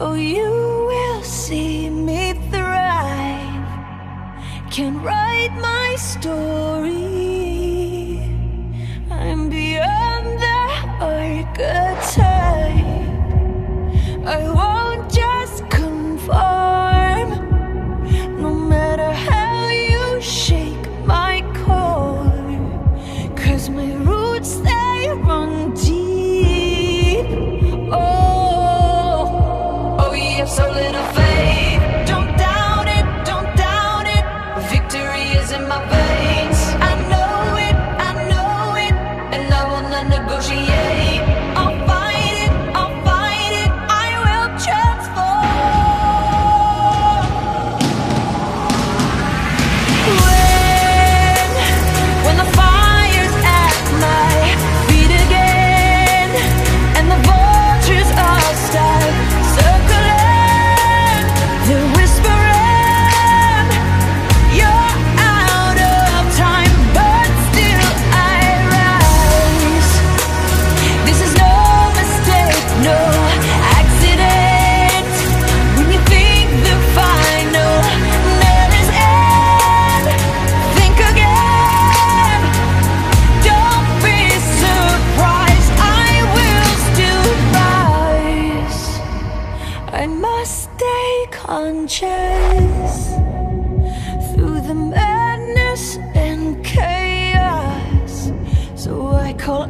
Oh, you will see me thrive. Can write my story. I'm beyond the archetype. I Stay conscious through the madness and chaos. So I call